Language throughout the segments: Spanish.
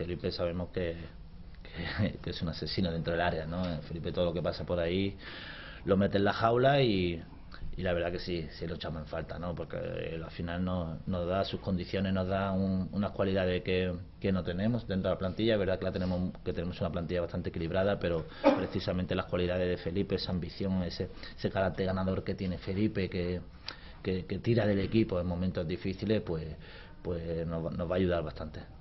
Felipe sabemos que, es un asesino dentro del área, ¿no? Felipe todo lo que pasa por ahí lo mete en la jaula y, y la verdad que sí, sí lo echamos en falta, ¿no? Porque él al final nos, nos da sus condiciones, nos da un- unas cualidades que, no tenemos dentro de la plantilla. Es verdad que, la tenemos, que tenemos una plantilla bastante equilibrada, pero precisamente las cualidades de Felipe, esa ambición, ese, ese carácter ganador que tiene Felipe, que, tira del equipo en momentos difíciles, pues, pues nos, nos va a ayudar bastante.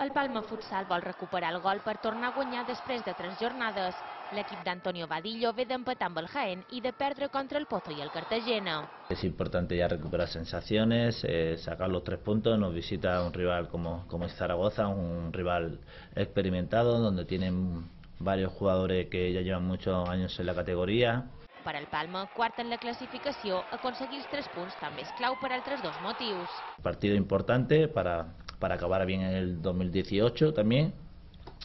El Palma Futsal vol recuperar el gol per tornar a guanyar després de tres jornades. L'equip d'Antonio Vadillo ve d'empatar amb el Jaén i de perdre contra el Pozo i el Cartagena. Es importante ya recuperar sensaciones, eh, sacar los tres puntos. Nos visita un rival como, como es Zaragoza, un rival experimentado, donde tienen varios jugadores que ya llevan muchos años en la categoría. Per al Palma, quart en la classificació, aconseguir els tres punts també és clau per altres dos motius. Partido importante para, para acabar bien el 2018 también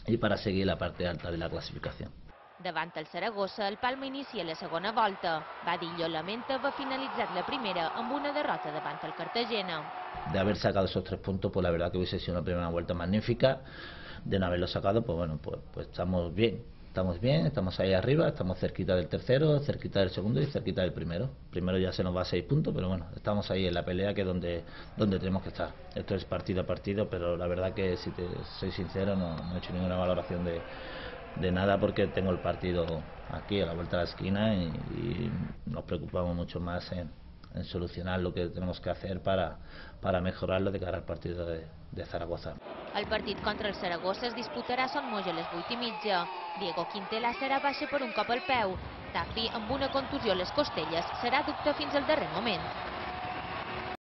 y para seguir la parte alta de la clasificación. Davant el Saragossa, el Palma inicia la segona volta. Vadillo lamenta haver finalitzat la primera amb una derrota davant el Cartagena. de haber sacado esos tres puntos, pues la verdad que hubiese sido una primera vuelta magnífica. De no haberlo sacado, pues bueno, pues, pues estamos bien. Estamos bien, estamos ahí arriba, estamos cerquita del tercero, cerquita del segundo y cerquita del primero. Primero ya se nos va a seis puntos, pero bueno, estamos ahí en la pelea que es donde, donde tenemos que estar. Esto es partido a partido, pero la verdad que si te soy sincero no, he hecho ninguna valoración de, de nada porque tengo el partido aquí a la vuelta de la esquina y, y nos preocupamos mucho más en, en solucionar lo que tenemos que hacer para, para mejorarlo de cara al partido de, de Zaragoza. El partit contra el Saragossa es disputarà a Son Moix a les 8 i mitja. Diego Quintela serà baixa per un cop al peu. Tafi, amb una contusió a les costelles, serà dubte fins al darrer moment.